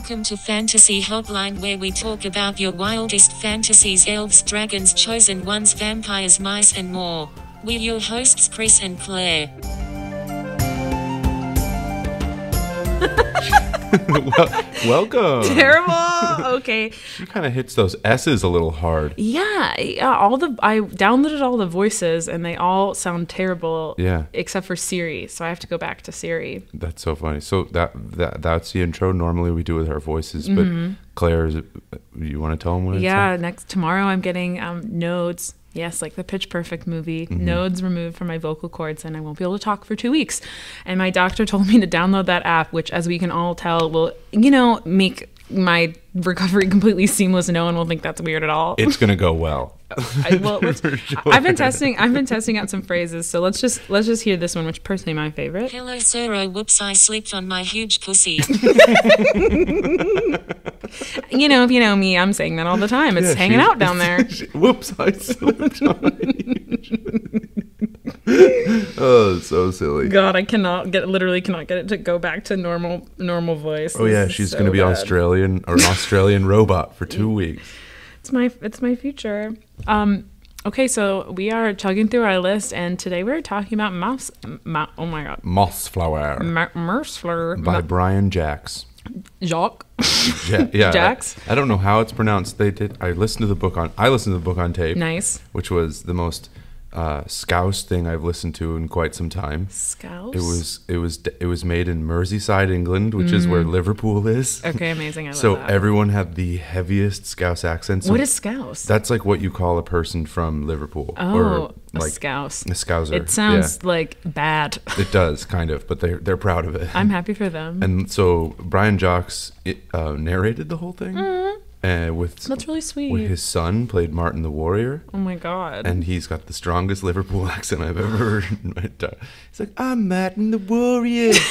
Welcome to Fantasy Hotline, where we talk about your wildest fantasies elves, dragons, chosen ones, vampires, mice, and more. We're your hosts, Chris and Clare. well, welcome. Terrible. Okay. She kind of hits those S's a little hard. Yeah, yeah, all the I downloaded all the voices and they all sound terrible. Yeah. Except for Siri, so I have to go back to Siri. That's so funny. So that that that's the intro. Normally we do with our voices, but Clare, is it, you want to tell them what? it's Mm-hmm. Yeah, like? next tomorrow I'm getting um, nodes. Yes, like the Pitch Perfect movie. Mm-hmm. Nodes removed from my vocal cords, and I won't be able to talk for two weeks. And my doctor told me to download that app, which, as we can all tell, will you know make my recovery completely seamless. No one will think that's weird at all. It's gonna go well. I, well, let's, sure. I've been testing. I've been testing out some phrases. So let's just let's just hear this one, which personally my favorite. Hello, Soro. Whoops, I slipped on my huge pussy. You know, if you know me, I'm saying that all the time. It's Yeah, hanging she- out down there. she- whoops! I slipped on. oh, so silly. God, I cannot get literally cannot get it to go back to normal normal voice. Oh yeah, This she's so gonna be bad. Australian or an Australian robot for two weeks. It's my it's my future. Um. Okay, so we are chugging through our list, and today we're talking about mouse. Ma- oh my God, Moss flower Mer- Mercifler by Brian Jacks. Jacques. Ja- yeah, Jacks? I, I don't know how it's pronounced. They did. I listened to the book on. I listened to the book on tape. Nice. which was the most uh, scouse thing I've listened to in quite some time. Scouse. It was it was it was made in Merseyside, England, which is where Liverpool is. okay. Amazing. I love so that. everyone had the heaviest scouse accents. So what is scouse? that's like what you call a person from Liverpool oh, or a scouse. a scouser. It sounds like bad. it does kind of, but they they're proud of it. I'm happy for them. and so Brian Jacques it, uh, narrated the whole thing, and with. That's really sweet. with his son played Martin the Warrior. oh my god. and he's got the strongest Liverpool accent I've ever heard in my entire. He's like, "I'm Martin the Warrior."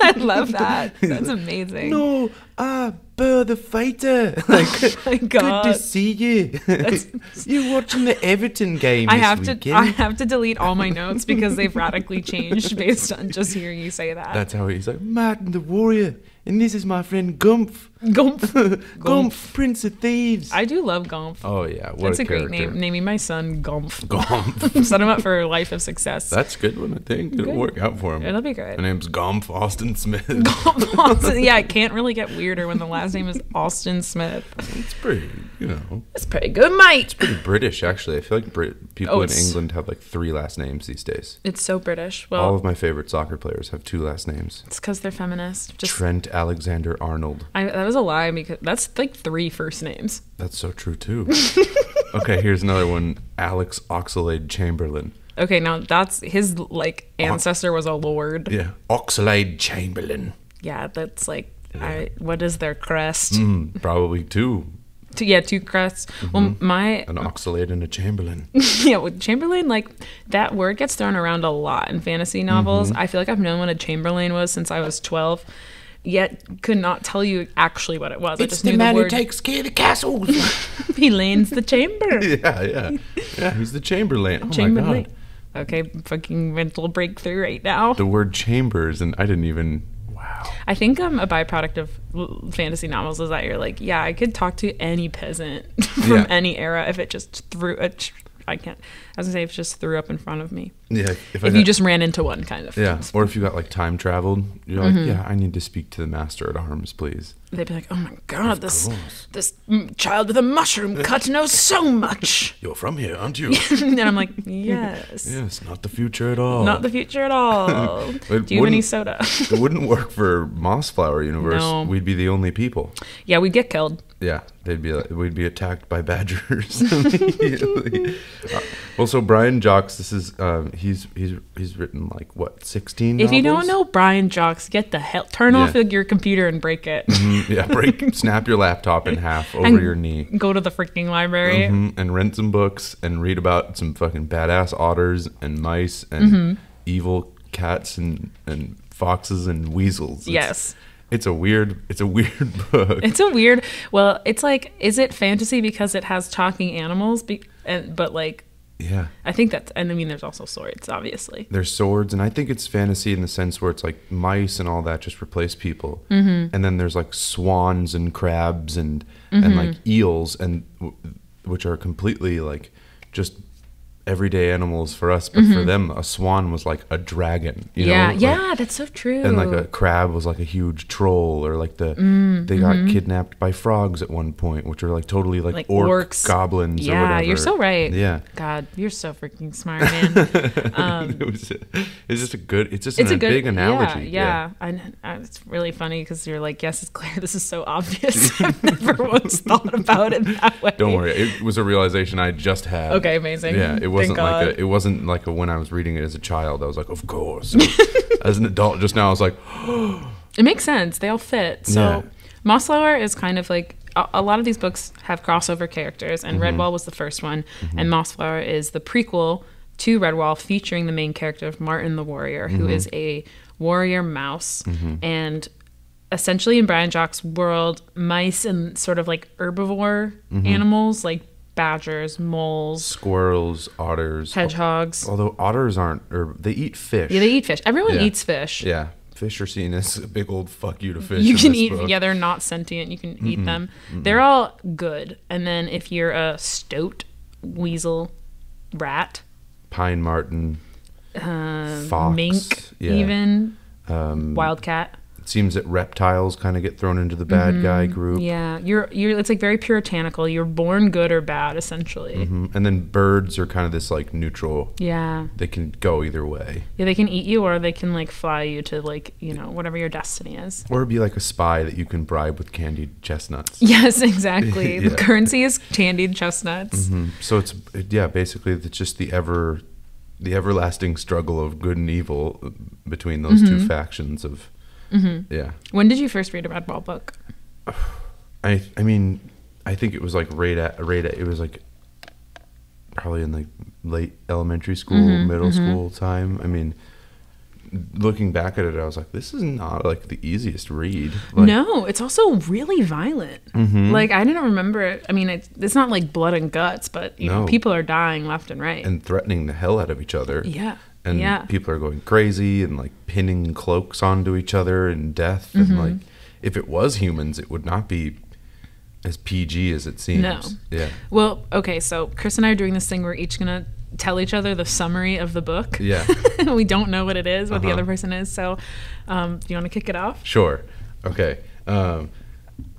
I love that. That's amazing. no, ah, Burr the Fighter. Like, oh my good to see you. You're watching the Everton game. I have to. I have to delete all my notes because they've radically changed based on just hearing you say that. That's how he's like, Martin the Warrior, and this is my friend Gumph. Gump. Gumph, Prince of Thieves. I do love Gump. oh yeah, what That's a, a, great name. Naming my son Gump. Gumph. Set him up for a life of success. That's a good one. I think it'll work out for him. It'll be good. My name's Gumph Austen Smith. yeah, it can't really get weirder when the last name is Austen Smith. it's pretty, you know. That's pretty good, mate. pretty British, actually. I feel like Brit- people Oh, in England have like three last names these days. It's so British. Well, All of my favorite soccer players have two last names. it's because they're feminist. Just Trent Alexander Arnold. I, that was a lie because that's like three first names. That's so true too. okay, here's another one. Alex Oxlade Chamberlain. Okay, now that's his like ancestor was a lord. Yeah, Oxlade Chamberlain. Yeah, that's like I what is their crest? Mm, probably two. Two, yeah, two crests. Well, my An Oxlade and a Chamberlain. yeah, with Chamberlain, like that word gets thrown around a lot in fantasy novels. I feel like I've known what a Chamberlain was since I was twelve, yet could not tell you actually what it was. I just knew the word. care of the castles. he lanes the chamber. yeah, yeah, yeah. He's the Chamberlain. Oh my Chamberlain. god. Okay, fucking mental breakthrough right now. The word chambers, and I didn't even. I think um, a byproduct of fantasy novels is that you're like, yeah, I could talk to any peasant from Yeah. any era if it just threw a. I can't. I was gonna say if it just threw up in front of me. Yeah. If, If you just ran into one, kind of. Yeah, or if you got like time traveled, you're like, Mm-hmm. yeah, I need to speak to the master at arms, please. They'd be like, "Oh my god, this course. this child with a mushroom cut knows so much," You're from here, aren't you? and I'm like, "Yes, yes, not the future at all. not the future at all." Do you have any soda? it wouldn't work for Mossflower Universe. No. We'd be the only people. yeah, we'd get killed. Yeah, they'd be like, we'd be attacked by badgers immediately. Uh, well, so Brian Jacques, this is um, he's he's he's written like what sixteen. If you don't know Brian Jacques, get the hell turn off your computer and break it. Mm, yeah, break, snap your laptop in half over And your knee. Go to the freaking library. Mhm, and rent some books and read about some fucking badass otters and mice and Mm-hmm. evil cats and, and foxes and weasels. It's- Yes. It's a weird it's a weird book. It's a weird. Well, it's like, is it fantasy because it has talking animals? Be, and, but like, Yeah. I think that's, and I mean, there's also swords, obviously. There's swords, and I think it's fantasy in the sense where it's like mice and all that just replace people, mm-hmm. and then there's like swans and crabs and Mm-hmm. and like eels and which are completely like just everyday animals for us, but for them, a swan was like a dragon. You Mm-hmm. yeah. Like- yeah, that's so true. and like a crab was like a huge troll, or like the Mm, they got kidnapped by frogs at one point, which are like totally like, Like orc orcs. goblins. or yeah, you're so right. Yeah, God, you're so freaking smart, man. it was. It's just a good. It's just Um, it's a, a good big analogy. Yeah, yeah. I, I, it's really funny because you're like, yes, it's clear. This is so obvious. I've never once thought about it that way. Don't worry, it was a realization I just had. Okay, amazing. Yeah, it Thank wasn't like God. a, it wasn't like a, when I was reading it as a child. I was like, of course. as an adult, just now, I was like, It makes sense. They all fit. So Yeah. Mossflower is kind of like a, a lot of these books have crossover characters, and Mm-hmm. Redwall was the first one, and Mossflower is the prequel to Redwall, featuring the main character of Martin the Warrior, who Mm-hmm. is a warrior mouse, and essentially in Brian Jock's world, mice and sort of like herbivore Mm-hmm. animals like badgers, moles, squirrels, otters. hedgehogs. Although otters aren't, or they eat fish. Yeah, they eat fish. Everyone Yeah. eats fish. Yeah, fish are seen as a big old fuck you to fish. you can eat book. yeah they're not sentient you can eat them they're all good and then if you're a stoat weasel rat Pine marten, uh, fox, mink yeah. even Um, wildcat it seems that reptiles kind of get thrown into the bad guy group. Mm-hmm. yeah you're you're it's like very puritanical you're born good or bad essentially Mhm. And then birds are kind of this like neutral. yeah They can go either way, yeah they can eat you or they can like fly you to like you know whatever your destiny is or be like a spy that you can bribe with candied chestnuts. yes exactly the currency is candied chestnuts Mhm. So it's yeah, basically it's just the ever, the everlasting struggle of good and evil uh, between those Mm-hmm. two factions of. Yeah, when did you first read a redwall book I I mean, I think it was like right at right at it was like probably in like late elementary school, Mm-hmm, middle school time. I mean, looking back at it, I was like, this is not like the easiest read. Like, no, it's also really violent. Mm-hmm. Like I didn't remember it. I mean, it's, it's not like blood and guts, but you know, people are dying left and right. and threatening the hell out of each other. yeah, and yeah, people are going crazy and like pinning cloaks onto each other and death Mm-hmm. and like if it was humans it would not be as pg as it seems No. yeah Well, okay, so Chris and I are doing this thing. We're each gonna tell each other the summary of the book. yeah we don't know what it is, what the Uh-huh. other person is. So, um, do you want to kick it off? sure okay um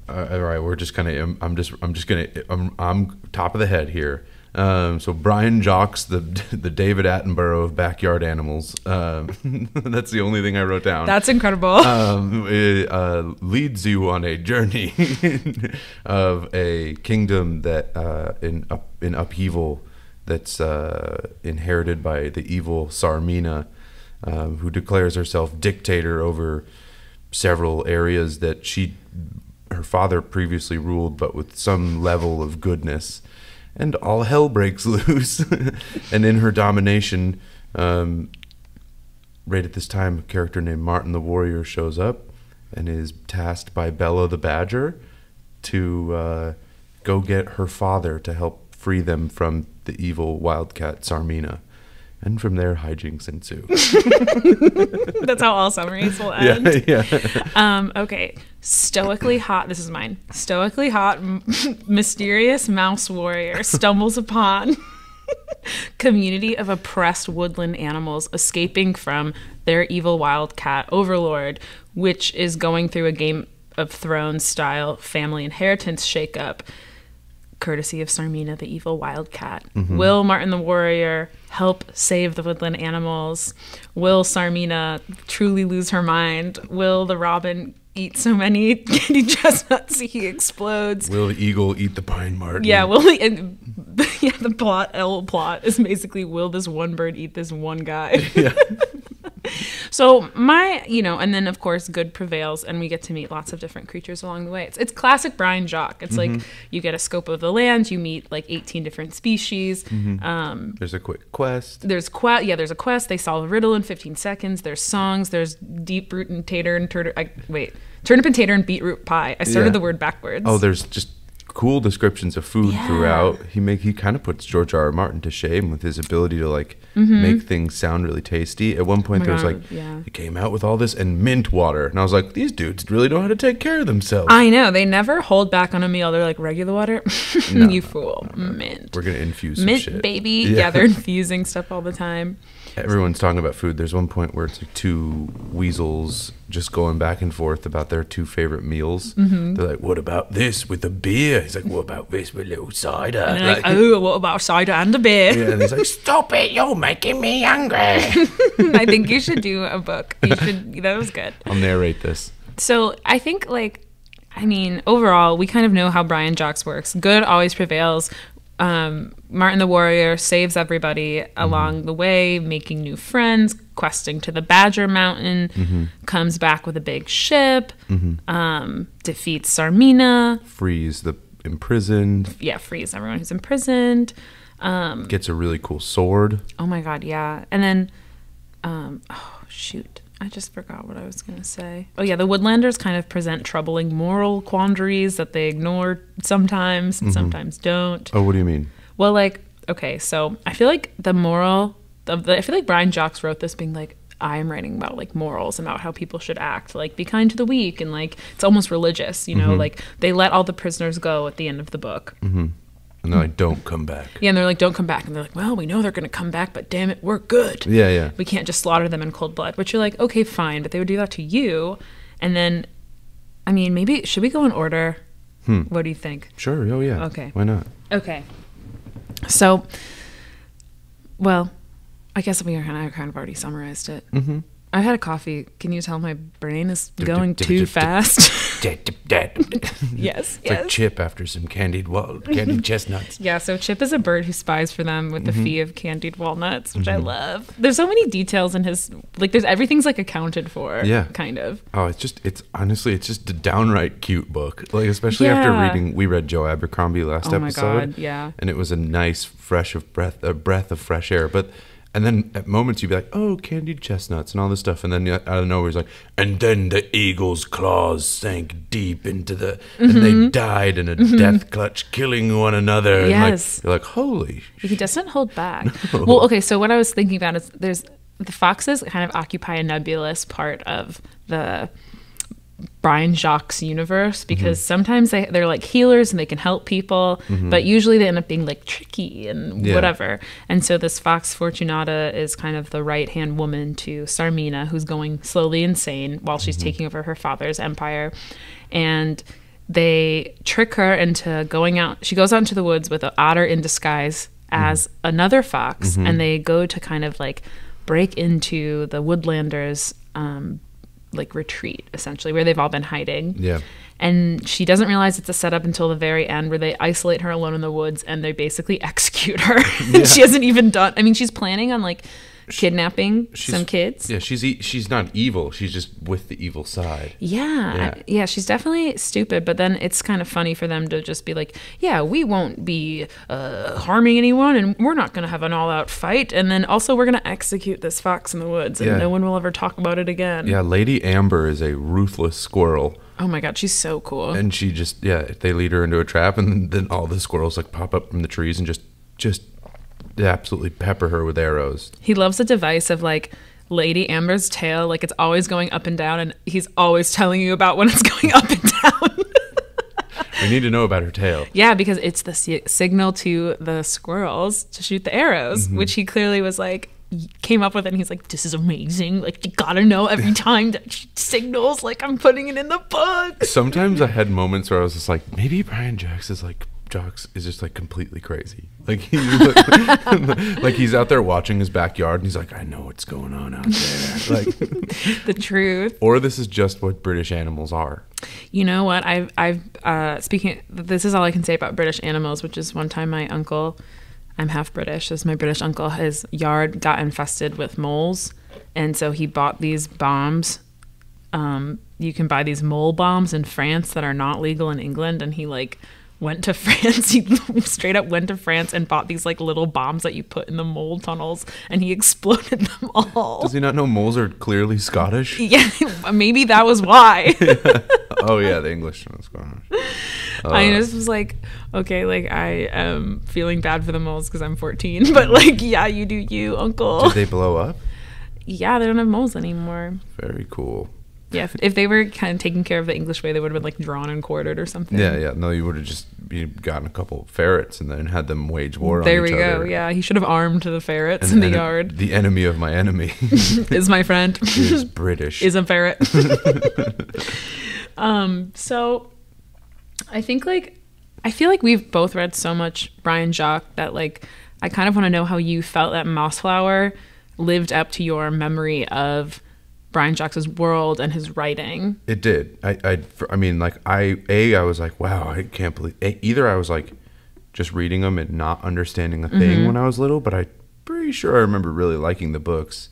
uh, all right we're just kind of I'm, just i'm just gonna I'm, I'm top of the head here um, so Brian Jacques, the the David Attenborough of backyard animals. Um, that's the only thing I wrote down. That's incredible. um, it uh, leads you on a journey of a kingdom that uh, in up, in upheaval that's uh, inherited by the evil Sarmina, um, who declares herself dictator over several areas that she her father previously ruled, but with some level of goodness. And all hell breaks loose, and in her domination, um, right at this time, a character named Martin the Warrior shows up and is tasked by Bella the Badger to uh, go get her father to help free them from the evil wildcat Sarmina. And from there, hijinks ensue. That's how all summaries will yeah, end. yeah. Um, okay. Stoically hot. This is mine. Stoically hot, m- mysterious mouse warrior stumbles upon community of oppressed woodland animals escaping from their evil wildcat overlord, which is going through a Game of Thrones style family inheritance shakeup. Courtesy of Sarmina, the evil wildcat. Mm-hmm. Will Martin the warrior help save the woodland animals? Will Sarmina truly lose her mind? Will the robin eat so many candy chestnuts he explodes? Will the eagle eat the pine marten? Yeah, will he, and, yeah, the plot L plot is basically will this one bird eat this one guy? so my, you know, and then of course good prevails, and we get to meet lots of different creatures along the way. It's, it's classic Brian Jock. It's like you get a scope of the land, you meet like eighteen different species. Um, There's a quick quest. there's que- yeah, there's a quest. They solve a riddle in 15 seconds. There's songs. There's deep root and tater and turtle. I, wait, turnip and tater and beetroot pie. I started Yeah. the word backwards. Oh, there's just cool descriptions of food Yeah. throughout. He make he kind of puts George R. R. Martin to shame with his ability to like Mm-hmm. make things sound really tasty. At one point, my there was God, like yeah. he came out with all this and mint water, and I was like, these dudes really don't know how to take care of themselves. I know they never hold back on a meal. They're like regular water. you fool, mint, We're gonna infuse some mint, shit, baby. Yeah. they're infusing stuff all the time. Everyone's talking about food. There's one point where it's like two weasels just going back and forth about their two favorite meals. Mm-hmm. They're like, "What about this with the beer?" He's like, "What about this with a little cider?" And they're like, oh, what about cider and a beer? yeah, and he's like, "Stop it! You're making me hungry." I think you should do a book. You should. That was good. I'll narrate this. So I think like, I mean, overall, we kind of know how Brian Jacques works. Good always prevails. Um, Martin the Warrior saves everybody along the way, making new friends, questing to the Badger Mountain, comes back with a big ship, um, defeats Sarmina, frees the imprisoned. yeah, frees everyone who's imprisoned. Gets a really cool sword. Oh my god, yeah. And then um oh shoot. I just forgot what I was going to say. Oh yeah, the Woodlanders kind of present troubling moral quandaries that they ignore sometimes and mm-hmm. sometimes don't. Oh, what do you mean? Well, like okay, so I feel like the moral of the I feel like Brian Jacques wrote this being like I am writing about like morals about how people should act, like be kind to the weak and like it's almost religious, you know, mm-hmm. like they let all the prisoners go at the end of the book. Mm-hmm. And they're like, "Don't come back." Yeah, and they're like, don't come back. And they're like, well, we know they're going to come back, but damn it, we're good. Yeah, yeah. We can't just slaughter them in cold blood. But you're like, okay, fine. But they would do that to you. And then, I mean, maybe, should we go in order? Hmm. What do you think? Sure. Oh, yeah. Okay. Why not? Okay. So, well, I guess we are kind of, kind of already summarized it. Mm-hmm. I've had a coffee. Can you tell my brain is going too fast? yes. It's like Chip after some candied wal- candied chestnuts. Yeah, so Chip is a bird who spies for them with the Mm-hmm. fee of candied walnuts, which I love. There's so many details in his like there's everything's like accounted for. Yeah. Kind of. Oh, it's just it's honestly it's just a downright cute book. Like especially after reading we read Joe Abercrombie last Oh my episode. God, yeah. And it was a nice fresh of breath a breath of fresh air. But and then at moments you'd be like, oh, candied chestnuts and all this stuff. And then out of nowhere, he's like, and then the eagle's claws sank deep into the, and Mm-hmm. they died in a death clutch, killing one another. And Yes. like, you're like, holy He doesn't hold back. Well, okay, so what I was thinking about is there's the foxes kind of occupy a nebulous part of the Brian Jacques universe mm-hmm. because sometimes they, they're like healers and they can help people, mm-hmm. but usually they end up being like tricky and Yeah. whatever. And so this Fox Fortunata is kind of the right hand woman to Sarmina, who's going slowly insane while she's mm-hmm. taking over her father's empire. And they trick her into going out. She goes out into the woods with an otter in disguise as another fox, and they go to kind of like break into the woodlanders' um, like retreat, essentially, where they've all been hiding. Yeah. And she doesn't realize it's a setup until the very end, where they isolate her alone in the woods and they basically execute her. And she hasn't even done. I mean, she's planning on like kidnapping She's- some kids. Yeah, she's e- she's not evil. She's just with the evil side. Yeah, Yeah. yeah, she's definitely stupid. But then it's kind of funny for them to just be like, "Yeah, we won't be uh, harming anyone, and we're not going to have an all-out fight, and then also we're going to execute this fox in the woods, and Yeah. no one will ever talk about it again." Yeah, Lady Amber is a ruthless squirrel. Oh my god, she's so cool. and she just yeah they lead her into a trap and then all the squirrels like pop up from the trees and just just absolutely pepper her with arrows he loves the device of like Lady Amber's tail, like it's always going up and down, and he's always telling you about when it's going up and down. we need to know about her tail Yeah, because it's the si- signal to the squirrels to shoot the arrows, mm-hmm. which he clearly was like came up with, it and he's like, "This is amazing! Like you gotta know every time that she signals. Like I'm putting it in the book." sometimes i had moments where i was just like maybe brian jacks is like jocks is just like completely crazy like he's like, like he's out there watching his backyard and he's like i know what's going on out there like The truth. or this is just what british animals are You know what? I've I've uh, speaking. This is all I can say about British animals, which is one time my uncle. I'm half British. This is my British uncle. His yard got infested with moles, and so he bought these bombs. Um, you can buy these mole bombs in France that are not legal in England, and he like went to France. He straight up went to France and bought these like little bombs that you put in the mole tunnels, and he exploded them all. does he not know moles are clearly scottish yeah, maybe that was why. oh yeah, the English. What's going on? I Uh, just was like, okay, like I am feeling bad for the moles because I'm 14, but like, yeah, you do you, uncle. Did they blow up? yeah, they don't have moles anymore. Very cool. Yeah, if, if they were kind of taking care of the English way, they would have been like drawn and quartered or something. Yeah, yeah. No, you would have just you gotten a couple ferrets and then had them wage war There we go. other. Yeah, he should have armed the ferrets in the yard. The enemy of my enemy is my friend. is British. is a ferret. um, so I think like I feel like we've both read so much Brian Jacques that like I kind of want to know how you felt that Mossflower lived up to your memory of Brian Jacques' world and his writing. It did. I, I, I mean, like I, a, I was like, wow, I can't believe. A, either I was like, just reading them and not understanding a thing Mm-hmm. when I was little, but I pretty sure I remember really liking the books.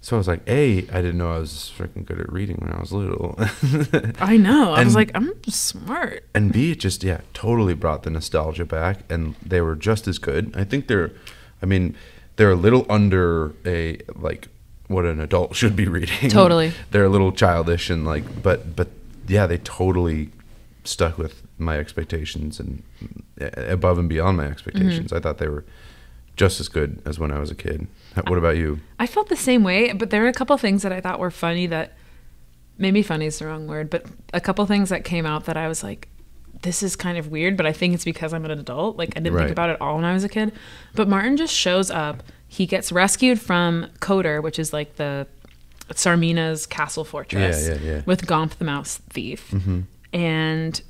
So I was like, a, I didn't know I was freaking good at reading when I was little, I know. I And- was like, I'm smart. and b, it just yeah, totally brought the nostalgia back, and they were just as good. I think they're, I mean, they're a little under a like what an adult should be reading. Totally. they're a little childish and like, but but yeah, they totally stuck with my expectations and uh, above and beyond my expectations. Mm-hmm. I thought they were just as good as when I was a kid. What about you? I felt the same way, but there were a couple things that I thought were funny that maybe funny is the wrong word, but a couple things that came out that I was like, this is kind of weird, but I think it's because I'm an adult. Like I didn't Right. think about it all when I was a kid. But Martin just shows up. He gets rescued from Kotir, which is like the Sarmina's castle fortress, Yeah, yeah, yeah. with Gomp the mouse thief, and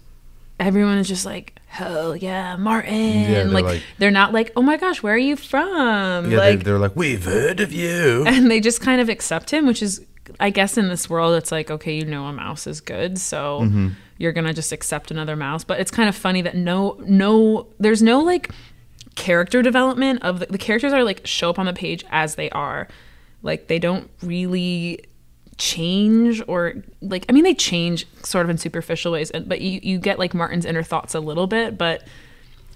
everyone is just like, "Hell yeah, Martin!" they're like, like- they're not like, "Oh my gosh, where are you from?" Yeah, like they, they're like, we've heard of you. and they just kind of accept him which is i guess in this world it's like okay you know a mouse is good so Mm-hmm. you're gonna just accept another mouse but it's kind of funny that no no there's no like character development of the, the characters are like show up on the page as they are. Like they don't really change or like i mean they change sort of in superficial ways but you, you get like martin's inner thoughts a little bit but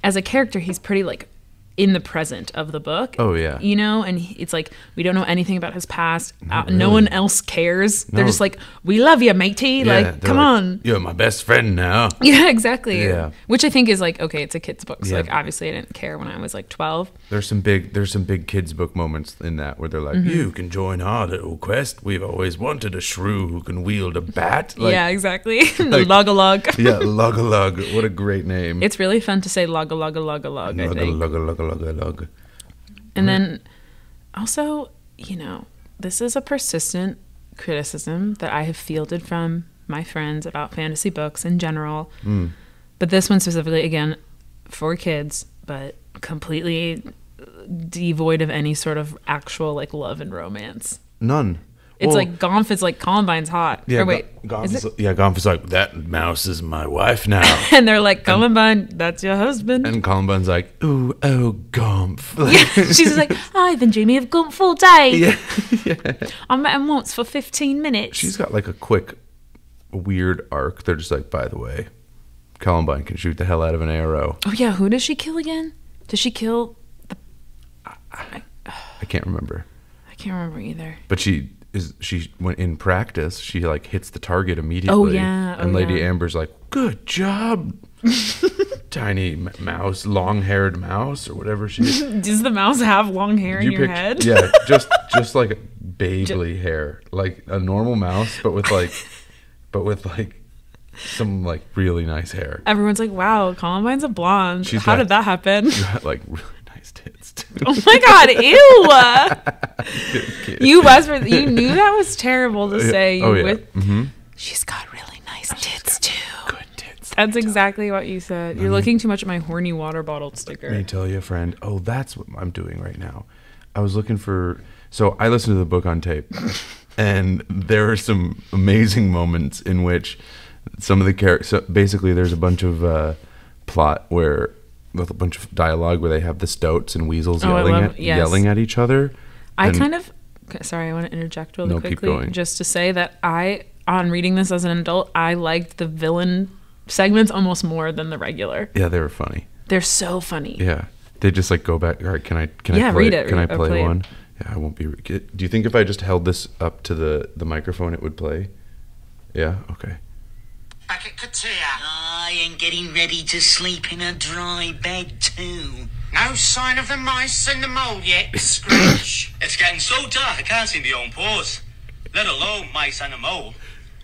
as a character he's pretty like in the present of the book Oh, yeah. you know and he- it's like we don't know anything about his past uh, Not no one else cares they're just like we love you matey Yeah, like come like, on You're my best friend now. yeah exactly Yeah. which i think is like okay it's a kid's book so Yeah. like obviously i didn't care when i was like 12 There's some big there's some big kids book moments in that where they're like, Mm-hmm. "You can join our little quest. We've always wanted a shrew who can wield a bat." Like, yeah exactly log a log yeah, lug a lug. What a great name. it's really fun to say log a a a lug a lug a lug a lug And then also, you know, this is a persistent criticism that I have fielded from my friends about fantasy books in general. Mm. But this one specifically, again, for kids, but completely devoid of any sort of actual like love and romance. None. It's Well, like Gonff is like Columbine's hot. yeah, or wait, Go- is Gonff yeah, Gonff is like that mouse is my wife now, And they're like, Columbine, that's your husband. and Columbine's like, "Ooh, oh, Gonff." Like, yeah, she's like, I've been dreaming of Gonff all day. yeah. I met him once for 15 minutes. She's got like a quick, weird arc. They're just like, by the way, Columbine can shoot the hell out of an arrow. Oh yeah, who does she kill again? Does she kill? I can't remember. I can't remember either. But she is she went in practice she like hits the target immediately. oh, yeah, oh, and Lady yeah. Amber's like, "Good job, tiny mouse, long-haired mouse, or whatever she." is." Does the mouse have long hair in You your picked- head? Yeah, just just like baby hair, like a normal mouse, but with like, but with like some like really nice hair. Everyone's like, "Wow, Columbine's a blonde. She's How got- did that happen?" You had like really nice tits oh my god, ew! you Westford, you knew that was terrible to say. oh you yeah, with- hmm She's got really nice tits too. good tits. That's exactly what you said. You're looking too much at my horny water bottle sticker. Let me tell you, friend. Oh, that's what I'm doing right now. I was looking for. So I listened to the book on tape, and there are some amazing moments in which some of the characters. So basically, there's a bunch of uh, plot where with a bunch of dialogue where they have the stoats and weasels Oh, yelling love- at yes. yelling at each other. I And- kind of sorry, I want to interject really No, keep quickly going. just to say that I on reading this as an adult, I liked the villain segments almost more than the regular. yeah, they were funny. They're so funny. Yeah, they just like go back. All right, can I can Yeah, I play, read it, Can I read- play, play it. one? Yeah, I won't be. Do you think if I just held this up to the the microphone, it would play? Yeah. Okay. back at Katia. I am getting ready to sleep in a dry bed too. No sign of the mice and the mole yet, Scrooge. It's getting so dark I can't see my own paws, let alone mice and a mole.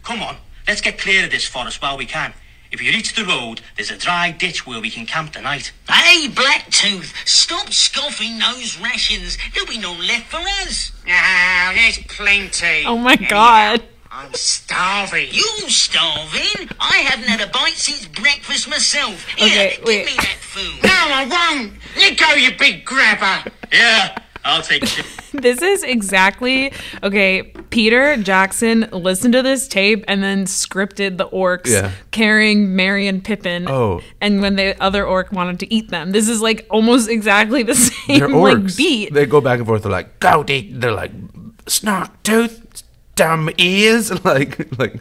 Come on, let's get clear of this forest while we can. If we reach the road, there's a dry ditch where we can camp tonight. Hey, Blacktooth, stop scoffing those rations. There'll be none left for us. Ah, there's plenty. Oh my Anyhow, god. I'm starving. You starving? I haven't had a bite since breakfast myself. Here, Okay, give wait. me that food. No, I won't. Let go, you big grabber. Yeah, I'll take it. This is exactly okay. Peter Jackson listened to this tape and then scripted the orcs Yeah. carrying Merry and Pippin. Oh. and when the other orc wanted to eat them, this is like almost exactly the same They're like beat. They go back and forth. They're like, "Go, eat." They're like, "Snark tooth, dumb ears." Like, like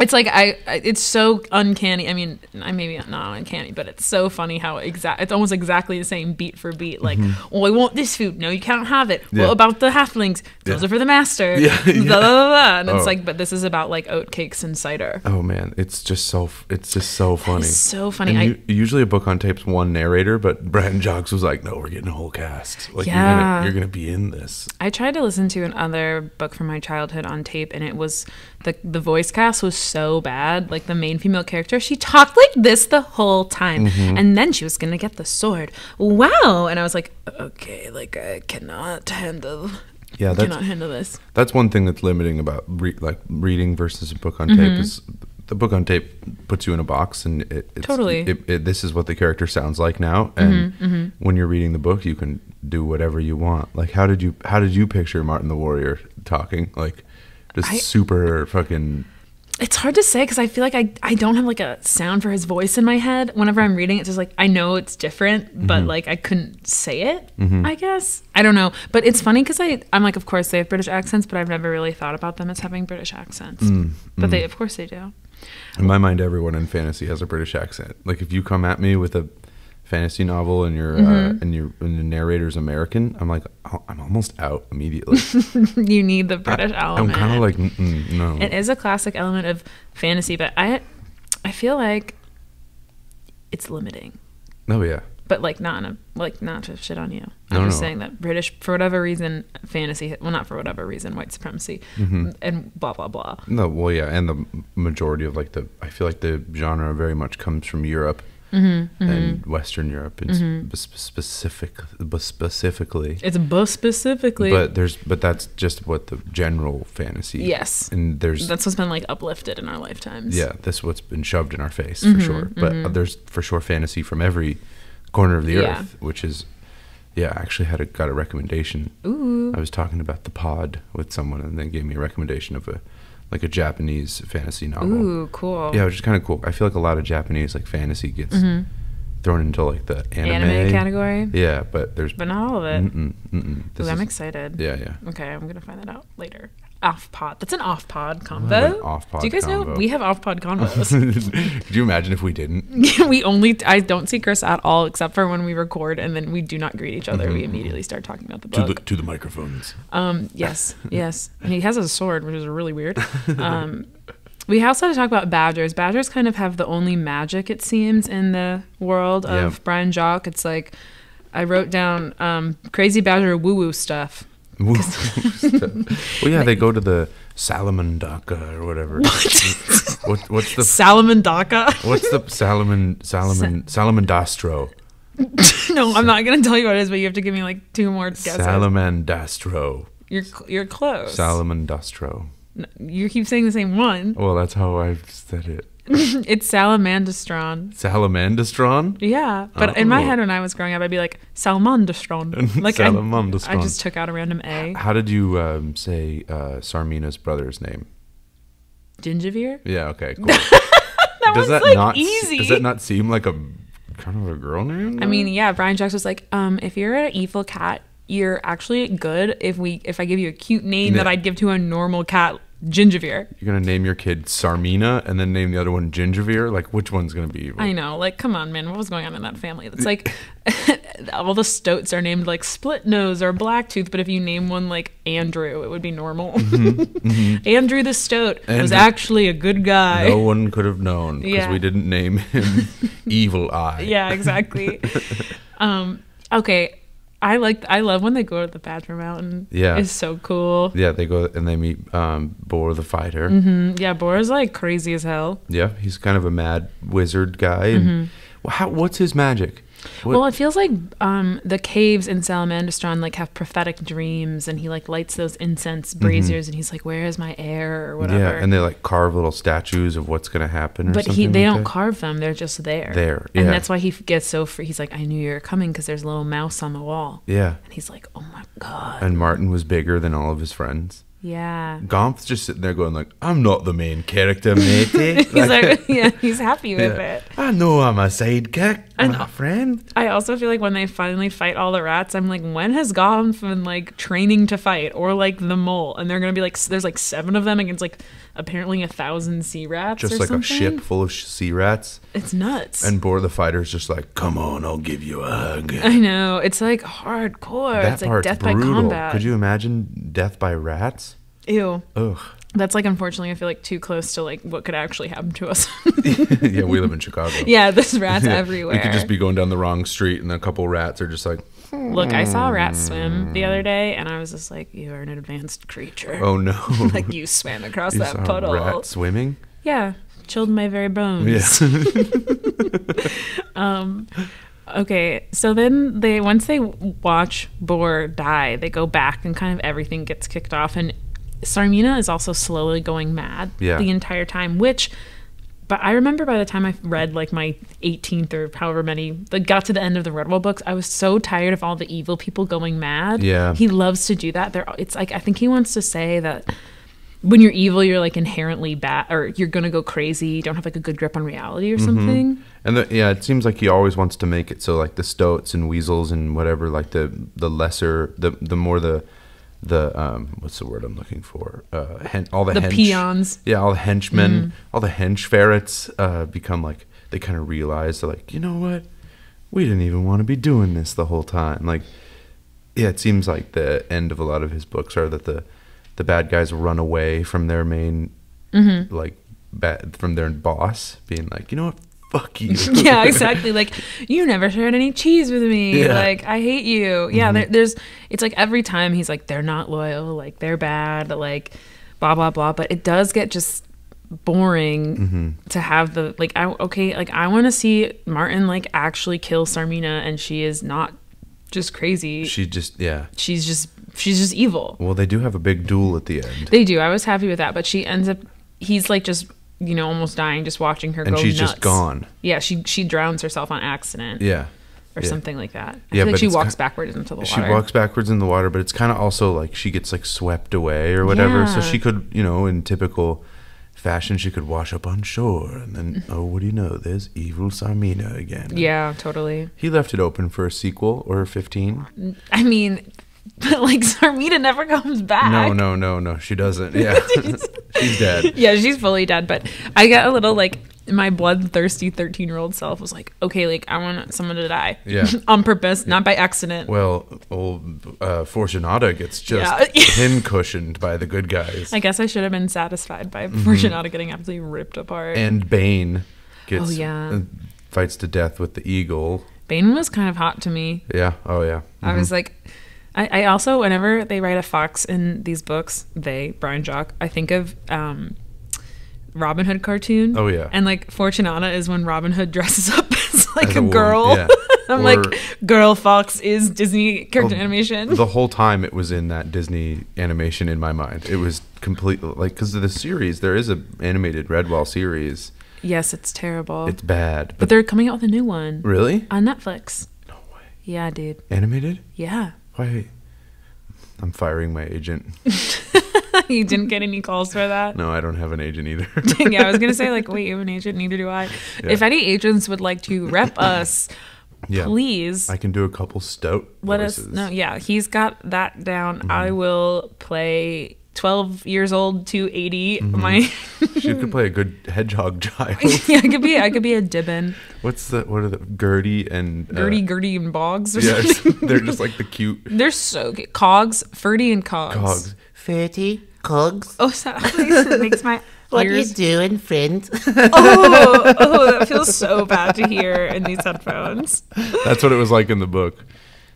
It's like I, it's so uncanny. I mean, I maybe not uncanny, but it's so funny how exact. It's almost exactly the same beat for beat. Like, oh, I want this food. No, you can't have it. Mm-hmm. Yeah. What about the halflings? Those Yeah. are for the master. Yeah, yeah. blah, blah, blah. And it's Oh. like, but this is about like oatcakes and cider. Oh man, it's just so. It's just so funny. so funny. I- u- usually a book on tape's one narrator, but Brandon Jocks was like, "No, we're getting a whole cast. Like you're Yeah. gonna you're gonna be in this." I tried to listen to another book from my childhood on tape, and it was the the voice cast was so bad. Like the main female character, she talked like this the whole time, Mm-hmm. and then she was gonna get the sword. Wow! And I was like, okay, like I cannot handle. Yeah, that's cannot handle this. that's one thing that's limiting about re- like reading versus a book on tape Mm-hmm. is the book on tape puts you in a box and it, it's, Totally. it, it, this is what the character sounds like now and Mm-hmm, when you're reading the book you can do whatever you want like how did you how did you picture martin the warrior talking like just I- super fucking It's hard to say because I feel like I, I don't have like a sound for his voice in my head. Whenever I'm reading it, it's just like I know it's different, Mm-hmm. but like I couldn't say it. I guess I don't know. But it's funny because I I'm like, of course they have British accents, but I've never really thought about them as having British accents. Mm, But they, of course, they do. in my mind everyone in fantasy has a british accent like if you come at me with a fantasy novel and your Mm-hmm. uh, and your and the narrator's american i'm like oh, i'm almost out immediately you need the British element i'm kind of like no it is a classic element of fantasy, but I I feel like it's limiting. oh yeah but like not in a like not to shit on you. I'm just no. saying that British for whatever reason fantasy well not for whatever reason white supremacy Mm-hmm. and blah blah blah. No, well, yeah, and the majority of like the, I feel like the genre very much comes from Europe Mm-hmm, and Western Europe, and sp- specific, but specifically. It's both specifically. But there's, but that's just what the general fantasy. Yes. and there's that's what's been like uplifted in our lifetimes. yeah, that's what's been shoved in our face Mm-hmm, for sure. But uh, there's for sure fantasy from every corner of the Yeah. earth, which is. Yeah, I actually had a, got a recommendation. Ooh. I was talking about the pod with someone, and they gave me a recommendation of a, like a Japanese fantasy novel. Ooh, cool. Yeah, which is kind of cool. I feel like a lot of Japanese like fantasy gets thrown into like the anime, Mm-hmm. Anime category, Yeah, but there's but not all of it. Mm-mm, mm-mm. Ooh, I'm is- excited. Yeah, yeah. Okay, I'm gonna find that out later. Off pod. That's an off pod combo. off-pod Do you guys know we have off pod combos? Could you imagine if we didn't? we only I don't see Chris at all except for when we record and then we do not greet each other. We immediately start talking about the Mm-hmm. To book. the to the microphones. Um, yes, yes. And he has a sword, which is really weird. Um, we also had to talk about badgers. Badgers kind of have the only magic, it seems, in the world of. Brian Jock. It's like I wrote down um, crazy badger woo woo stuff. well, yeah, they go to the Salamandaka or whatever. what, what's the Salamandaka. what's the Salaman Salaman Salamandastro? no, I'm not gonna tell you what it is, but you have to give me like two more guesses. Salamandastro. you're cl- you're close. Salamandastro. No, you keep saying the same one. Well, that's how I've said it. It's salamandastron. Salamandastron? Yeah, but in my Oh. head when I was growing up, I'd be like salamandastron. Like I- I, just took out a random A. How did you um, say uh, Sarmina's brother's name? Gingivere. Yeah, okay, cool. That does was that like not easy. does that not seem like a kind of a girl name? I mean, yeah. Brian Jacks was like, um, if you're an evil cat, you're actually good if we if I give you a cute name that I'd give to a normal cat Gingerveer. You're gonna name your kid Sarmina and then name the other one Gingerveer. Like, which one's gonna be evil? I know, like, come on, man, what was going on in that family? It's like all the stoats are named like Split Nose or Blacktooth, but if you name one like Andrew, it would be normal. Andrew the Stoat was Mm-hmm, actually a good guy. No one could have known because Yeah. we didn't name him Evil Eye. yeah, exactly. um, okay, I like, I love when they go to the Badger Mountain. Yeah. it's so cool. Yeah, they go and they meet um, Boar the fighter. Mm, Yeah, like crazy as hell. Yeah, he's kind of a mad wizard guy. And Well, how, what's his magic? What- Well, it feels like um, the caves in Salamandastron like have prophetic dreams, and he like lights those incense braziers, and he's like, "Where is my heir?" or whatever. Mm-hmm. yeah, and they like carve little statues of what's gonna happen. Or but he they like don't that. carve them; they're just there. There, yeah. and that's why he gets so free. He's like, "I knew you were coming because there's a little mouse on the wall." Yeah, And he's like, "Oh my god, and Martin was bigger than all of his friends. Yeah." Gomph's just sitting there going like, "I'm not the main character, matey." He's like, yeah, he's happy with yeah. it. I know I'm a sidekick, And- a friend. I also feel like when they finally fight all the rats, I'm like, when has Gollum been like training to fight, or like the mole? And they're gonna be like, there's like seven of them against like apparently a thousand sea rats, Just like something. a ship full of sea rats, It's nuts. and Boar the fighter's just like, "Come on, I'll give you a hug." I know it's like hardcore. that it's like death by brutal. combat. Could you imagine death by rats? Ew. Ugh. That's like unfortunately, I feel like too close to like what could actually happen to us. yeah, we live in Chicago. yeah, there's rats everywhere. We could just be going down the wrong street, and a couple rats are just like, Look, I saw a rat swim the hmm. other day, and I was just like, "You are an advanced creature." "Oh no!" like you swam across You that saw a puddle. rat swimming. Yeah, chilled my very bones. Yeah. Um, okay, so then they once they watch Boar die, they go back and kind of everything gets kicked off, and Sarmina is also slowly going mad Yeah. the entire time. Which, but I remember by the time I read like my 18th or however many, like got to the end of the Redwall books, I was so tired of all the evil people going mad. Yeah. he loves to do that. There, it's like I think he wants to say that. When you're evil, you're like inherently bad, or you're gonna go crazy. You don't have like a good grip on reality or Mm-hmm. something. And the, yeah, it seems like he always wants to make it so like the stoats and weasels and whatever, like the the lesser, the the more the the um what's the word I'm looking for? Uh, hen, all the, The hench, peons. Yeah, all the henchmen, all the hench ferrets uh, become like they kind of realize they're like, you know what, we didn't even want to be doing this the whole time. Like, yeah, it seems like the end of a lot of his books are that the the bad guys run away from their main Mm-hmm. like bad from their boss, being like, you know what, fuck you. yeah, exactly. Like you never shared any cheese with me. Yeah. Mm-hmm. Like I hate you. Yeah, there, there's. It's like every time he's like they're not loyal. Like they're bad. Like blah blah blah. But it does get just boring Mm-hmm. to have the like. I okay. Like I want to see Martin like actually kill Sarmina, and she is not just crazy. She just yeah. she's just she's just evil. Well, they do have a big duel at the end, They do. I was happy with that, but she ends up. He's like just you know almost dying just watching her and go she's nuts. just gone. Yeah, she she drowns herself on accident Yeah. or yeah. something like that. I Yeah, feel like but she walks backwards into the water. She walks backwards in the water, but it's kind of also like she gets like swept away or whatever. So she could, you know, in typical fashion, she could wash up on shore, and then oh, what do you know? There's evil Sarmina again. Yeah, totally. He left it open for a sequel or a fifteen. I mean, like Sarmita never comes back. No, no, no, no. She doesn't. Yeah, she's dead. Yeah, she's fully dead. But I got a little like my bloodthirsty thirteen year old self was like, okay, like I want someone to die. Yeah. on purpose, not by accident. Well, old uh, Fortunata gets just Yeah. him cushioned by the good guys. I guess I should have been satisfied by Mm-hmm. Fortunata getting absolutely ripped apart. and Bane gets Oh, yeah. uh, fights to death with the eagle. Bane was kind of hot to me. Yeah. Oh yeah. I was like, I, I also whenever they write a fox in these books, they Brian Jock, I think of um, Robin Hood cartoon. Oh, yeah. and like Fortunata is when Robin Hood dresses up as like As a, a girl. yeah. I'm Or- like, girl fox is Disney cartoon Well, animation. The whole time it was in that Disney animation in my mind. It was completely like because of the series. There is a animated Redwall series. yes, it's terrible. It's bad, but but they're coming out with a new one really on Netflix. no way. Yeah, dude. Animated? Yeah. Why? I'm firing my agent. you didn't get any calls for that? No, I don't have an agent either. yeah, I was gonna say like, wait, you have an agent? Neither do I. If any agents would like to rep us, Yeah. please I can do a couple stout let us voices. know. Yeah, he's got that down. Mm-hmm. I will play 12 years old to 80. Mm-hmm. My She could play a good hedgehog child. yeah, I could be I could be a Dibbun. What's the what are the Gertie and uh, Gertie, Gertie, and Boggs or Yes, something. they're just like the cute They're so cute. Cogs, Ferdy and Cogs. cogs. Ferdy, Cogs. Oh, so it makes my What you ears. doing, friend? Oh, oh, that feels so bad to hear in these headphones. That's what it was like in the book.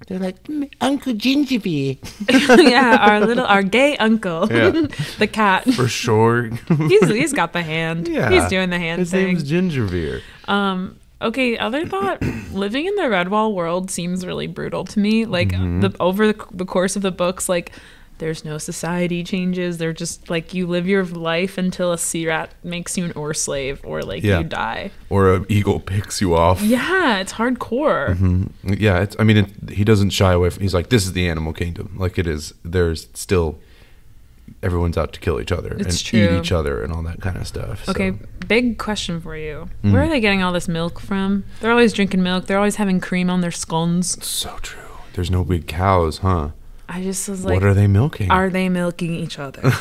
They're like, "Mm, Uncle Gingivere. yeah, our little, our gay uncle, Yeah. the cat. For sure. He's he's got the hand. yeah. he's doing the hand His thing. name's Gingivere. Um. Okay. Other thought: living in the Redwall world seems really brutal to me. Like Mm-hmm. the over the, the course of the books, like there's no society changes. They're just like you live your life until a sea rat makes you an oar slave, or like Yeah. you die. Or an eagle picks you off. Yeah, it's hardcore. Mm-hmm. Yeah, it's. I mean, it, he doesn't shy away from. He's like, this is the animal kingdom. Like it is. There's still. Everyone's out to kill each other It's and true. eat each other and all that kind of stuff. so- Okay, big question for you. Mm. Where are they getting all this milk from? They're always drinking milk. They're always having cream on their scones. So true. There's no big cows, huh? I just was like, what are they milking? are they milking each other?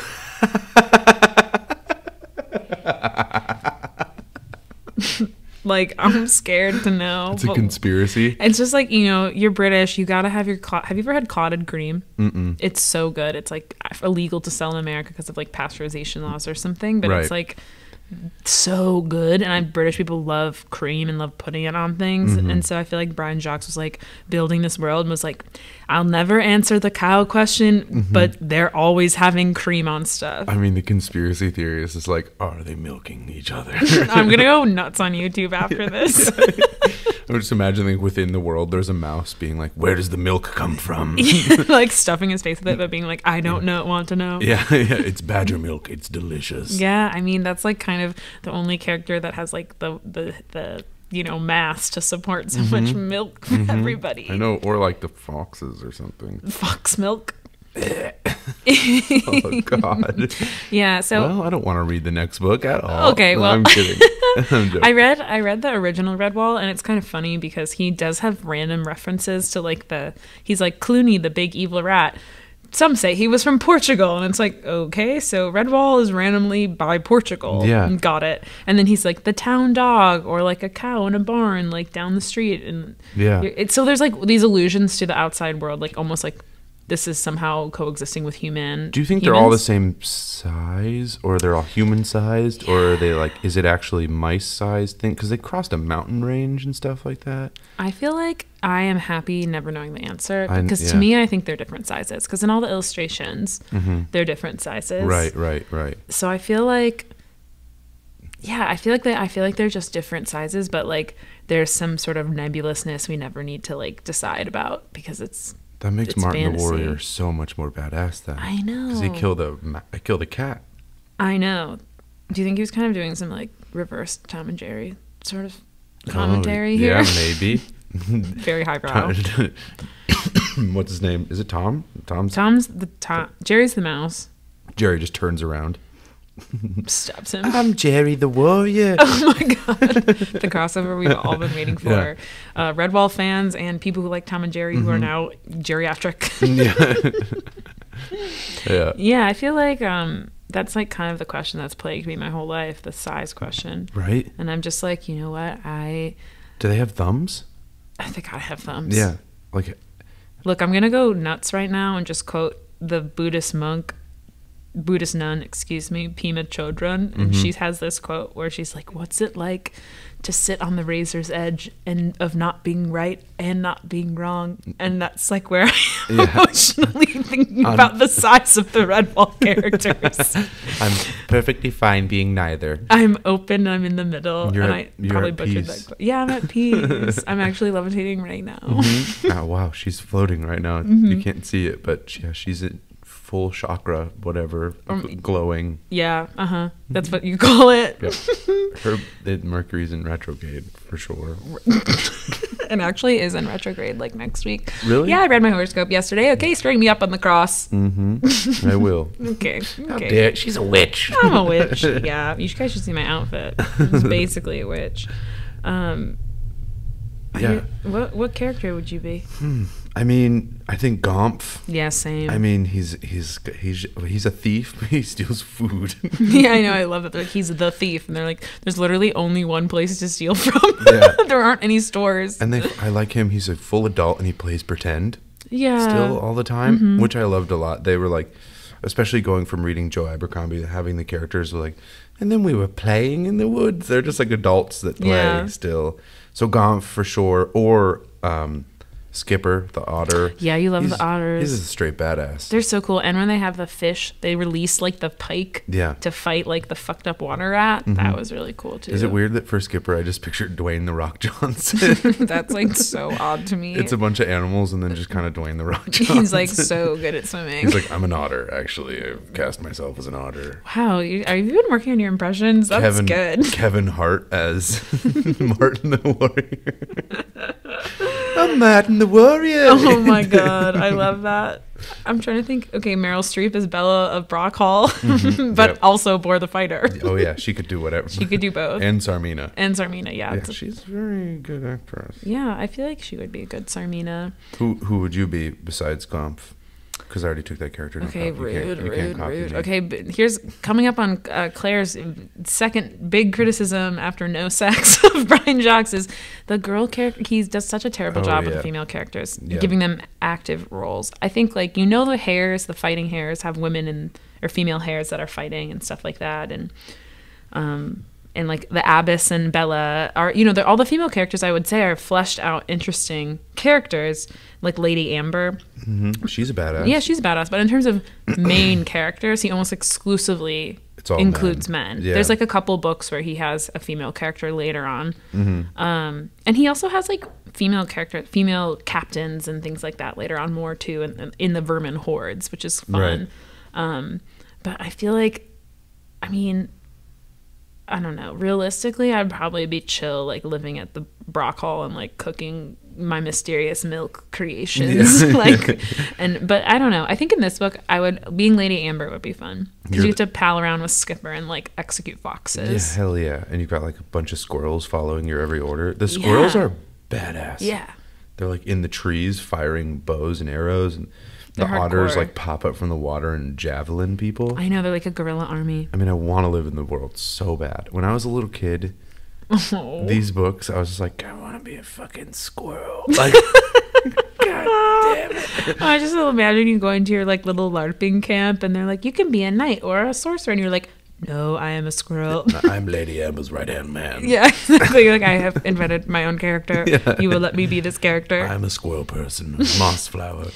like, I'm scared to know. it's a conspiracy. it's just like you know, you're British. You gotta have your. Clot- have you ever had clotted cream? Mm-mm. It's so good. It's like illegal to sell in America because of like pasteurization laws or something. But it's like so good, and I British people love cream and love putting it on things. Mm-hmm. And so I feel like Brian Jacques was like building this world and was like, I'll never answer the cow question, Mm-hmm. but they're always having cream on stuff. I mean, the conspiracy theorist is like, are they milking each other? I'm gonna go nuts on YouTube after this. I'm just imagining within the world, there's a mouse being like, where does the milk come from? like stuffing his face with it, but being like, I don't know, want to know. yeah, yeah, it's badger milk. It's delicious. Yeah, I mean that's like kind of the only character that has like the the the you know mass to support so much milk for everybody. Mm-hmm. I know, or like the foxes or something. Fox milk. Oh God. Yeah, so well, I don't want to read the next book at all. Okay, well- I'm kidding. I'm. I read I read the original Redwall and it's kind of funny because he does have random references to like the he's like Clooney the big evil rat. Some say he was from Portugal and it's like okay, so Redwall is randomly by Portugal. Yeah. got it. And then he's like the town dog or like a cow in a barn like down the street and Yeah. It's so there's like these allusions to the outside world like almost like this is somehow coexisting with human. Do you think they're all the same size, or they're all human sized, or are they like? Is it actually mice sized thing? Because they crossed a mountain range and stuff like that. I feel like I am happy never knowing the answer because yeah. to me, I think they're different sizes. Because in all the illustrations, they're different sizes. Mm-hmm. Right, right, right. So I feel like, yeah, I feel like they. I feel like they're just different sizes, but like there's some sort of nebulousness we never need to like decide about because it's. That makes It's Martin fantasy. the Warrior so much more badass. Then I know because he killed a ma- killed a cat. I know. Do you think he was kind of doing some like reverse Tom and Jerry sort of oh, commentary Oh, here? Yeah, maybe. Very highbrow. What's his name? Is it Tom? Tom's Tom's the Tom. Jerry's the mouse. Jerry just turns around. Stabs him. I'm Jerry the Warrior. Oh my god, the crossover we've all been waiting for. Yeah. Uh, Redwall fans and people who like Tom and Jerry who are now geriatric. yeah. yeah. yeah, I feel like um, that's like kind of the question that's plagued me my whole life, the size question. Right? And I'm just like, you know what? I Do they have thumbs? I think I have thumbs. Yeah. Like Look, I'm gonna go nuts right now and just quote the Buddhist monk, Buddhist nun, excuse me, Pema Chodron, and she has this quote where she's like, "What's it like to sit on the razor's edge and of not being right and not being wrong?" And that's like where I'm Yeah. emotionally thinking about the size of the Redwall characters. I'm perfectly fine being neither. I'm open. I'm in the middle, You're and at- I probably butchered peace. that. Quote. Yeah, I'm at peace. I'm actually levitating right now. oh wow, she's floating right now. Mm-hmm. You can't see it, but yeah, she's in full chakra, whatever, Um, gl- glowing. Yeah, uh huh. That's what you call it. Yep. Her the Mercury's in retrograde for sure. and actually is in retrograde like next week. Really? Yeah, I read my horoscope yesterday. Okay, string me up on the cross. Mm-hmm. I will. Okay. Okay. Dare- She's a witch. I'm a witch. Yeah, you guys should see my outfit. It's basically a witch. Um, Yeah. what what character would you be? I mean, I think Gonff. Yeah, same. I mean, he's he's he's he's a thief. But he steals food. yeah, I know. I love that. They're like, he's the thief, and they're like, there's literally only one place to steal from. Yeah. there aren't any stores. and they, I like him. He's a full adult, and he plays pretend yeah. still all the time, Mm-hmm. which I loved a lot. They were like, especially going from reading Joe Abercrombie, to having the characters were like, and then we were playing in the woods. They're just like adults that play Yeah. still. So Gonff for sure, or um, Skipper the otter. Yeah, you love the He's- otters. He's a straight badass. They're so cool. And when they have the fish, they release like the pike Yeah. Mm-hmm. to fight like the fucked up water rat. That was really cool too. Is it weird that for Skipper I just pictured Dwayne the Rock Johnson? That's like so odd to me. it's a bunch of animals and then just kind of Dwayne the Rock Johnson. He's like so good at swimming. He's like, I'm an otter. Actually, I've cast myself as an otter. wow, you, have you been working on your impressions? That's Kevin good. Kevin Hart as Martin the Warrior. I'm Martin the Warrior. Oh my god, I love that. I'm trying to think. Okay, Meryl Streep is Bella of Brockhall, but Mm-hmm. Yep. also Boar the Fighter. oh yeah, she could do whatever. She could do both. And Tsarmina. And Tsarmina, yeah. Yeah, she's a very good actress. yeah, I feel like she would be a good Tsarmina. Who who would you be besides Gonff? Because I already took that character. Okay, copy- you can't- rude, rude, copy rude. me. Okay, but here's coming up on uh, Clare's second big criticism after no sex of Brian Jacques is the girl character. He does such a terrible Oh, job with the female characters, Yeah. giving them active roles. I think like you know the hares, the fighting hares have women and or female hares that are fighting and stuff like that, and um and like the abbess and bella are you know they're all the female characters i would say are fleshed out interesting characters like lady amber She's a badass. yeah, she's a badass. But in terms of main characters, he almost exclusively It's all includes men. men. Yeah. There's like a couple books where he has a female character later on, Mm-hmm. um, and he also has like female character, female captains and things like that later on more too in, in the Vermin hordes, which is fun. Right. Um, but I feel like, I mean, I don't know. Realistically, I'd probably be chill, like living at the Brockhall and like cooking my mysterious milk creations. like, and but I don't know. I think in this book, I would being Lady Amber would be fun because You're get to pal around with Skipper and like execute foxes. Yeah, hell yeah. And you've got like a bunch of squirrels following your every order. The squirrels Yeah. are badass. Yeah. They're like in the trees firing bows and arrows and the They're otters like pop up from the water and javelin people. I know they're like a guerrilla army. I mean, I want to live in the world so bad. When I was a little kid, Oh. these books, I was just like, I want to be a fucking squirrel. Like, Damn. it. I just imagine you going to your like little LARPing camp and they're like, you can be a knight or a sorcerer, and you're like, no, I am a squirrel. I'm Lady Amber's right hand man. Yeah, like I have invented my own character. You will let me be this character. I'm a squirrel person, Mossflower.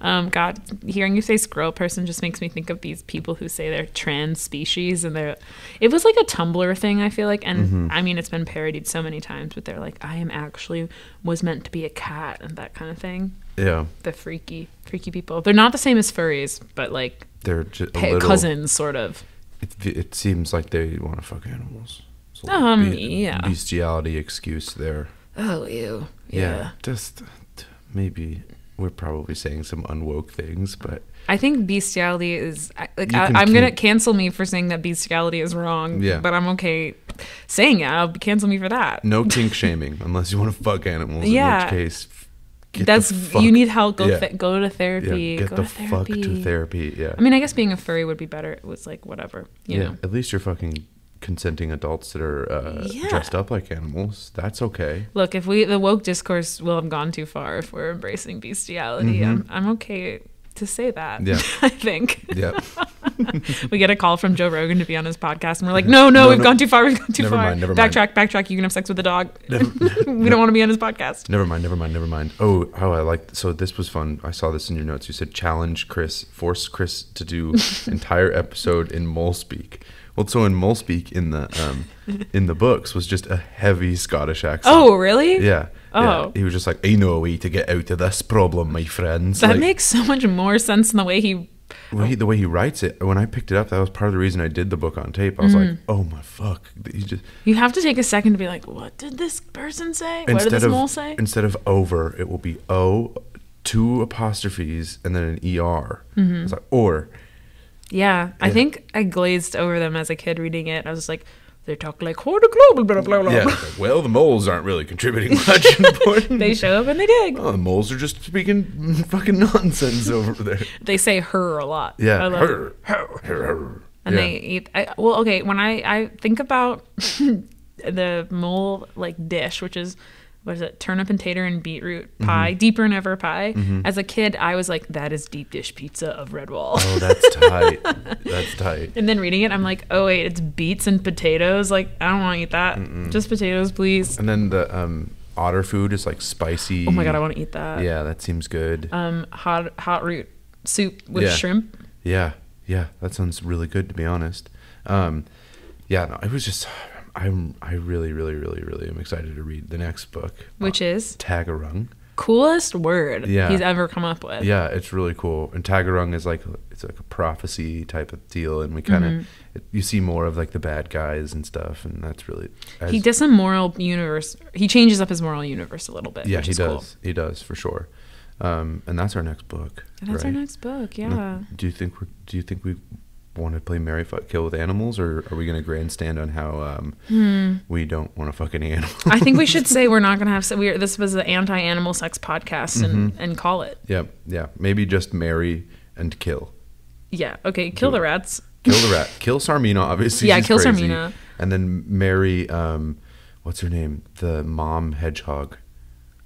Um, God, hearing you say squirrel person just makes me think of these people who say they're trans species, and they're. It was like a Tumblr thing. I feel like, and Mm-hmm. I mean, it's been parodied so many times, but they're like, I am actually was meant to be a cat and that kind of thing. Yeah, The freaky, freaky people. They're not the same as furries, but like they're just pa- little, cousins, sort of. It, it seems like they want to fuck animals. A Um, be- yeah. Bestiality excuse there. Oh, ew. Yeah. Just maybe we're probably saying some unwoke things, but I think bestiality is like I, I'm gonna cancel me for saying that bestiality is wrong. Yeah. but I'm okay saying it. I'll cancel me for that. no kink shaming unless you want to fuck animals. Yeah. In which case, get That's the fuck- you need help. Go Yeah. th- go to Yeah, therapy. get go the to fuck therapy. to therapy. Yeah. I mean, I guess being a furry would be better. It was like whatever. You yeah. know. At least you're fucking consenting adults that are uh, Yeah. dressed up like animals. That's okay. Look, if we the woke discourse will have gone too far if we're embracing bestiality, I'm I'm okay to say that. Mm-hmm. Yeah. I think Yeah. we get a call from Joe Rogan to be on his podcast, and we're like, no, no, No, we've no. gone too far. We've gone too Never far. mind, never mind. backtrack, backtrack. You can have sex with a dog. we don't want to be on his podcast. Never mind, never mind, never mind. Oh, how I like so this was fun. I saw this in your notes. You said challenge Chris, force Chris to do entire episode in mole speak. Well, so in mole speak in the um in the books was just a heavy Scottish accent. Oh, really? yeah. yeah. Oh. He was just like, I know a way to get out of this problem, my friends. That Like, makes so much more sense in the way he. well, he, the way he writes it. When I picked it up, that was part of the reason I did the book on tape. I was Mm. like, oh my fuck. He just You have to take a second to be like, what did this person say? What did this of mole say? instead of over, it will be O, two apostrophes, and then an er. Mm-hmm. It's like or. Yeah, I think I glazed over them as a kid reading it. I was like, they talk like "Horde global blah blah blah." Yeah. like, well, the moles aren't really contributing much. Important. They show up and they dig. Oh, the moles are just speaking fucking nonsense over there. They say "her" a lot. Yeah. I love. Her, her, her. and Yeah. they eat. I, well, okay. When I I think about the mole like dish, which is what is it? Turnip and tater and beetroot Mm-hmm. pie, deeper ever pie. As a kid, I was like, that is deep dish pizza of Redwall. Oh, that's tight. That's tight. And then reading it, I'm like, oh wait, it's beets and potatoes. Like, I don't want to eat that. Just potatoes, please. And then the um, otter food is like spicy. Oh my god, I want to eat that. Yeah, that seems good. Um, hot hot root soup with Yeah. shrimp. Yeah, yeah, that sounds really good to be honest. Um, yeah, no, it was just I'm I really, really, really, really am excited to read the next book, Which is Taggerung. coolest word Yeah. he's ever come up with. Yeah, it's really cool. And Taggerung is like it's like a prophecy type of deal, and we kind of Mm-hmm. you see more of like the bad guys and stuff, and that's really as- He does some moral universe. He changes up his moral universe a little bit. yeah he does Cool. he does for sure. Um, and that's our next book. And that's our next book. Yeah. Do you think we're Do you think we want to play Mary Fuck Kill with animals, or are we going to grandstand on how um, we don't want to fuck any animals? Hmm. I think we should say we're not going to have. se- We're, this was an anti-animal sex podcast, and Mm-hmm. and call it. yeah, yeah. Maybe just marry and kill. Yeah. Okay. Kill Do the it. rats. Kill the rat. Kill Tsarmina, obviously. Yeah, kill crazy. Tsarmina. And then marry, um, what's her name? The mom hedgehog.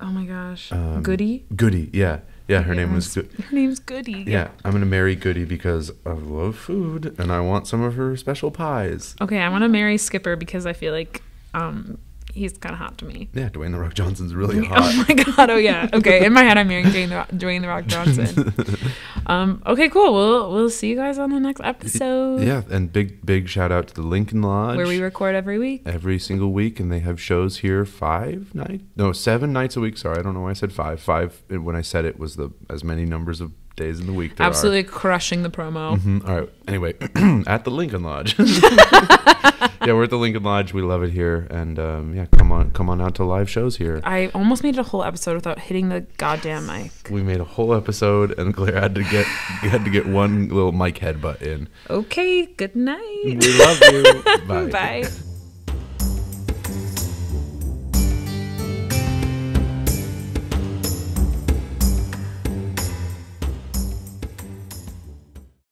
Oh my gosh. Um, Goody. Goody, yeah. Yeah, her name was. Good. Her name's Goody. Yeah, I'm going to marry Goody because I love food and I want some of her special pies. Okay, I want to marry Skipper because I feel like um he's kind of hot to me. Yeah, Dwayne The Rock Johnson's really hot. Oh my god! Oh yeah. Okay, in my head, I'm marrying Dwayne the Rock, Dwayne the Rock Johnson. um. Okay. Cool. We'll we'll see you guys on the next episode. yeah, and big, big shout out to the Lincoln Lodge. Where we record every week. every single week, and they have shows here five night, no, seven nights a week. Sorry, I don't know why I said five. Five when I said it was the as many numbers of days in the week. There are. Absolutely crushing the promo. Mhm. All right. Anyway, at the Lincoln Lodge. yeah, we're at the Lincoln Lodge. We love it here, and um, yeah, come on, come on out to live shows here. I almost made a whole episode without hitting the goddamn mic. We made a whole episode, and Clare had to get had to get one little mic headbutt in. Okay. Good night. We love you. Bye. Bye.